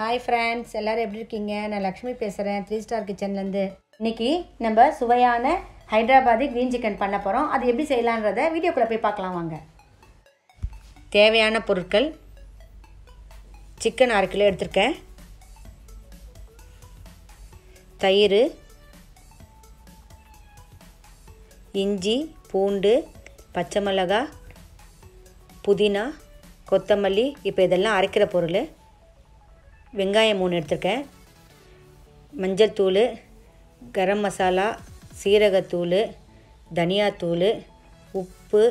Hi friends எல்லோரும் எப்படி இருக்கீங்க? நான் லக்ஷ்மி பேசுகிறேன் த்ரீ ஸ்டார் கிச்சன்லேருந்து இன்றைக்கி நம்ம சுவையான ஹைதராபாதி க்ரீன் சிக்கன் பண்ண போகிறோம் அது எப்படி செய்யலான்றத வீடியோக்குள்ளே போய் பார்க்கலாம் வாங்க. தேவையான பொருட்கள் சிக்கன் அரை கிலோ எடுத்திருக்கேன். தயிர் இஞ்சி பூண்டு பச்சை மிளகா புதினா கொத்தமல்லி. இப்போ இதெல்லாம் அரைக்கிற பொருள். வெங்காயம் மூணு எடுத்திருக்கேன். மஞ்சள் தூள் கரம் மசாலா சீரகத்தூள் தனியாத்தூள் உப்பு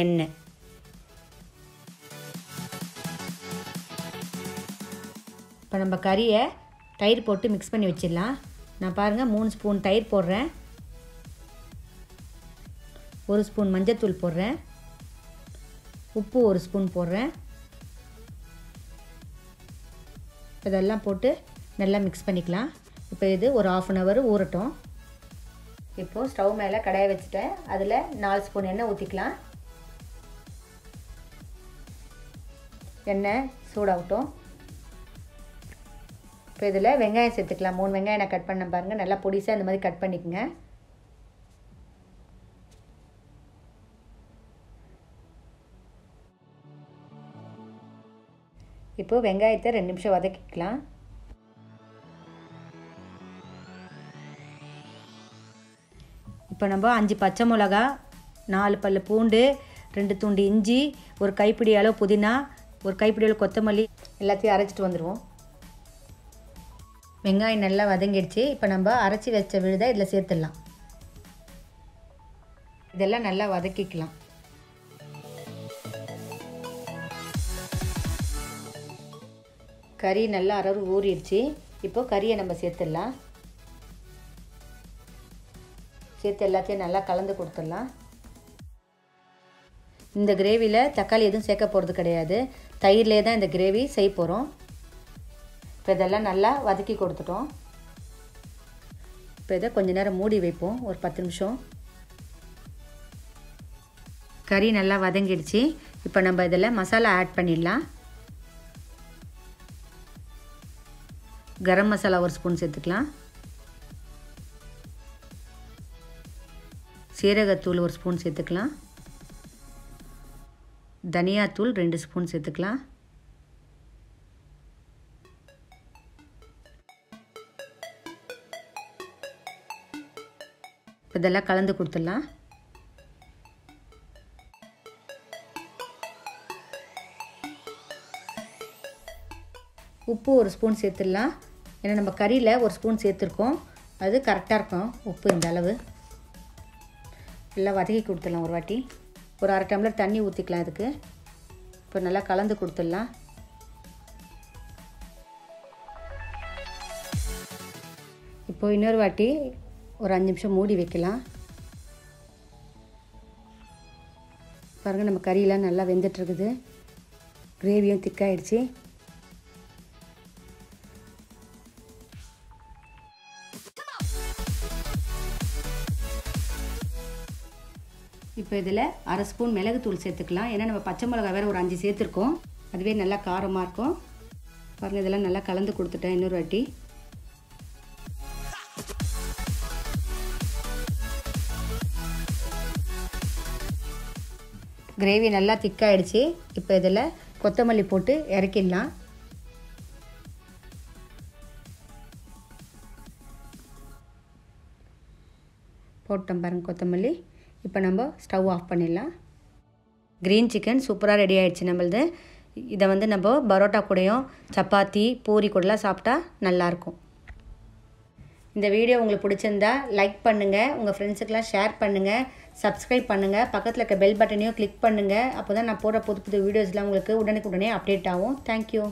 எண்ணெய். இப்போ நம்ம கறியை தயிர் போட்டு மிக்ஸ் பண்ணி வச்சிடலாம். நான் பாருங்கள் மூணு ஸ்பூன் தயிர் போடுறேன். ஒரு ஸ்பூன் மஞ்சத்தூள் போடுறேன். உப்பு ஒரு ஸ்பூன் போடுறேன். இதெல்லாம் போட்டு நல்லா மிக்ஸ் பண்ணிக்கலாம். இப்போ இது ஒரு ஆஃப் அன் ஹவர் ஊறட்டும். இப்போது ஸ்டவ் மேலே கடாயை வச்சுட்டேன். அதில் நாலு ஸ்பூன் எண்ணெய் ஊற்றிக்கலாம் எண்ணெய் சூடாகட்டும். இப்போ இதில் வெங்காயம் சேர்த்துக்கலாம். மூணு வெங்காயம் நான் கட் பண்ண பாருங்கள் நல்லா பொடிசாக இந்த மாதிரி கட் பண்ணிக்கோங்க. இப்போ வெங்காயத்தை ரெண்டு நிமிஷம் வதக்கிக்கலாம் இப்போ நம்ம அஞ்சு பச்சை மிளகா நாலு பல்லு பூண்டு ரெண்டு துண்டு இஞ்சி ஒரு கைப்பிடி அளவு புதினா ஒரு கைப்பிடி அளவு கொத்தமல்லி எல்லாத்தையும் அரைச்சிட்டு வந்துடுவோம் வெங்காயம் நல்லா வதங்கிடுச்சு. இப்போ நம்ம அரைச்சி வச்ச விழுதை இதில் சேர்த்துடலாம். இதெல்லாம் நல்லா வதக்கிக்கலாம். கறி நல்லா அரவு ஊறிடுச்சு. இப்போது கறியை நம்ம சேர்த்துடலாம். சேர்த்து எல்லாத்தையும் நல்லா கலந்து கொடுத்துடலாம். இந்த கிரேவியில் தக்காளி எதுவும் சேர்க்க போகிறது கிடையாது. தயிர்லேயே தான் இந்த கிரேவி செய்ய போகிறோம் இப்போ இதெல்லாம் நல்லா வதக்கி கொடுத்துட்டோம். இப்போ இதை கொஞ்ச நேரம் மூடி வைப்போம். ஒரு பத்து நிமிஷம். கறி நல்லா வதங்கிடுச்சு. இப்போ நம்ம இதில் மசாலா ஆட் பண்ணிடலாம். கரம் மசாலா ஒரு ஸ்பூன் சேர்த்துக்கலாம். சீரகத்தூள் ஒரு ஸ்பூன் சேர்த்துக்கலாம். தனியாத்தூள் ரெண்டு ஸ்பூன் சேர்த்துக்கலாம். இதெல்லாம் கலந்து கொடுத்துடலாம். உப்பு ஒரு ஸ்பூன் சேர்த்துடலாம். ஏன்னா நம்ம கறியில் ஒரு ஸ்பூன் சேர்த்துருக்கோம். அது கரெக்டாக இருக்கும் உப்பு இந்த அளவு. நல்லா வதக்கி கொடுத்துடலாம் ஒரு வாட்டி. ஒரு அரை டம்ளர் தண்ணி ஊற்றிக்கலாம் இதுக்கு. இப்போ நல்லா கலந்து கொடுத்துடலாம். இப்போ இன்னொரு வாட்டி ஒரு அஞ்சு நிமிஷம் மூடி வைக்கலாம். பாருங்கள் நம்ம கறியெலாம் நல்லா வெந்துட்டுருக்குது கிரேவியும் திக்காயிடுச்சு. இப்போ இதில் அரை ஸ்பூன் மிளகுத்தூள் சேர்த்துக்கலாம். ஏன்னா நம்ம பச்சை மிளகா வேறு ஒரு அஞ்சு சேர்த்துருக்கோம். அதுவே நல்லா காரமாக இருக்கும். பாருங்கள் இதெல்லாம் நல்லா கலந்து கொடுத்துட்டேன் இன்னொரு வாட்டி. கிரேவி நல்லா திக்காயிடுச்சு. இப்போ இதில் கொத்தமல்லி போட்டு இறக்கிடலாம். போட்டோம் பாருங்கள் கொத்தமல்லி. இப்போ நம்ம ஸ்டவ் ஆஃப் பண்ணிடலாம். க்ரீன் சிக்கன் சூப்பராக ரெடி ஆகிடுச்சு நம்மளது. இதை வந்து நம்ம பரோட்டா கூடயும் சப்பாத்தி பூரி கூடலாம் சாப்பிட்டா நல்லாயிருக்கும். இந்த வீடியோ உங்களுக்கு பிடிச்சிருந்தா லைக் பண்ணுங்கள் உங்கள் ஃப்ரெண்ட்ஸுக்கெலாம் ஷேர் பண்ணுங்கள் சப்ஸ்கிரைப் பண்ணுங்கள் பக்கத்தில் இருக்க பெல் பட்டனையும் கிளிக் பண்ணுங்கள் அப்போ தான் நான் போடுற புது புது வீடியோஸ்லாம் உங்களுக்கு உடனுக்குடனே அப்டேட் ஆகும். தேங்க்யூ